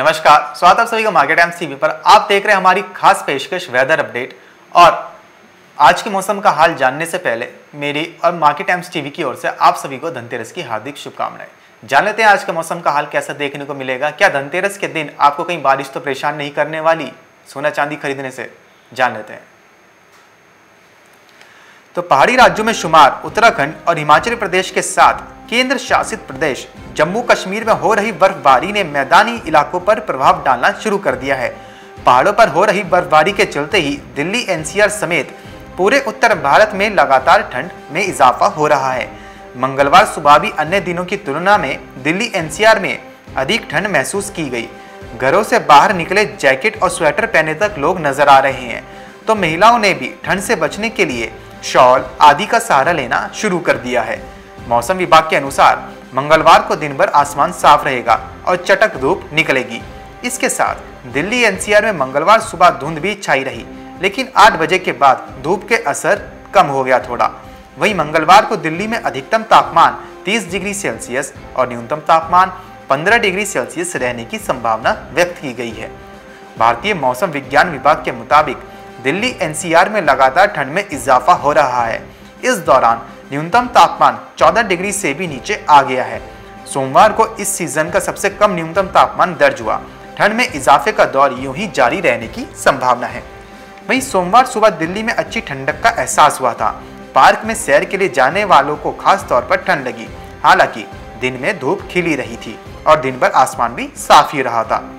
नमस्कार, स्वागत आप सभी का मार्केट एम टीवी पर। आप देख रहे हैं हमारी खास पेशकश वेदर अपडेट और आज के मौसम का हाल जानने से पहले मेरी और मार्केट टाइम्स टीवी की ओर से आप सभी को धनतेरस की हार्दिक शुभकामनाएँ। जान लेते हैं आज के मौसम का हाल कैसा देखने को मिलेगा। क्या धनतेरस के दिन आपको कहीं बारिश तो परेशान नहीं करने वाली? सोना चांदी खरीदने से जान लेते हैं। तो पहाड़ी राज्यों में शुमार उत्तराखंड और हिमाचल प्रदेश के साथ केंद्र शासित प्रदेश जम्मू कश्मीर में हो रही बर्फबारी ने मैदानी इलाकों पर प्रभाव डालना शुरू कर दिया है। पहाड़ों पर हो रही बर्फबारी के चलते ही दिल्ली एनसीआर समेत पूरे उत्तर भारत में लगातार ठंड में इजाफा हो रहा है। मंगलवार सुबह भी अन्य दिनों की तुलना में दिल्ली एनसीआर में अधिक ठंड महसूस की गई। घरों से बाहर निकले जैकेट और स्वेटर पहने तक लोग नज़र आ रहे हैं। तो महिलाओं ने भी ठंड से बचने के लिए शॉल आदि का सहारा लेना शुरू कर दिया है। मौसम विभाग के अनुसार मंगलवार को दिन भर आसमान साफ़ रहेगा और चटक धूप निकलेगी। इसके साथ दिल्ली एनसीआर में मंगलवार सुबह धुंध भी छाई रही, लेकिन 8 बजे के बाद धूप के असर कम हो गया थोड़ा। वहीं मंगलवार को दिल्ली में अधिकतम तापमान 30 डिग्री सेल्सियस और न्यूनतम तापमान 15 डिग्री सेल्सियस रहने की संभावना व्यक्त की गई है। भारतीय मौसम विज्ञान विभाग के मुताबिक दिल्ली एनसीआर में लगातार ठंड में इजाफा हो रहा है। इस दौरान न्यूनतम तापमान 14 डिग्री से भी नीचे आ गया है। सोमवार को इस सीज़न का सबसे कम न्यूनतम तापमान दर्ज हुआ। ठंड में इजाफे का दौर यूँ ही जारी रहने की संभावना है। वहीं सोमवार सुबह दिल्ली में अच्छी ठंडक का एहसास हुआ था। पार्क में सैर के लिए जाने वालों को खास तौर पर ठंड लगी। हालाँकि दिन में धूप खिली रही थी और दिन भर आसमान भी साफ़ ही रहा था।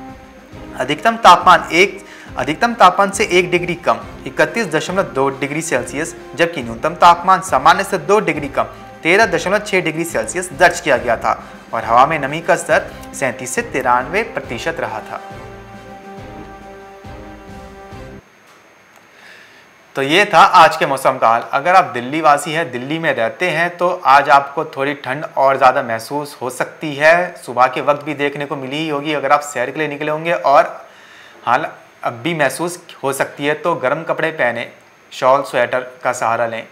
अधिकतम तापमान एक अधिकतम तापमान से एक डिग्री कम, इकतीस दशमलव दो डिग्री सेल्सियस, जबकि न्यूनतम तापमान सामान्य से दो डिग्री कम, तेरह दशमलव छह डिग्री सेल्सियस दर्ज किया गया था और हवा में नमी का स्तर सैंतीस से तिरानवे प्रतिशत रहा था। तो ये था आज के मौसम का हाल। अगर आप दिल्ली वासी हैं, दिल्ली में रहते हैं तो आज आपको थोड़ी ठंड और ज़्यादा महसूस हो सकती है। सुबह के वक्त भी देखने को मिली ही होगी अगर आप सैर के लिए निकले होंगे और हाल भी महसूस हो सकती है तो गर्म कपड़े पहने, शॉल, स्वेटर का सहारा लें।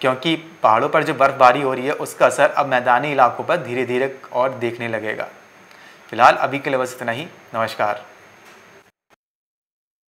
क्योंकि पहाड़ों पर जो बर्फ़बारी हो रही है, उसका असर अब मैदानी इलाकों पर धीरे धीरे और देखने लगेगा। फ़िलहाल अभी के लिए बस इतना ही। नमस्कार।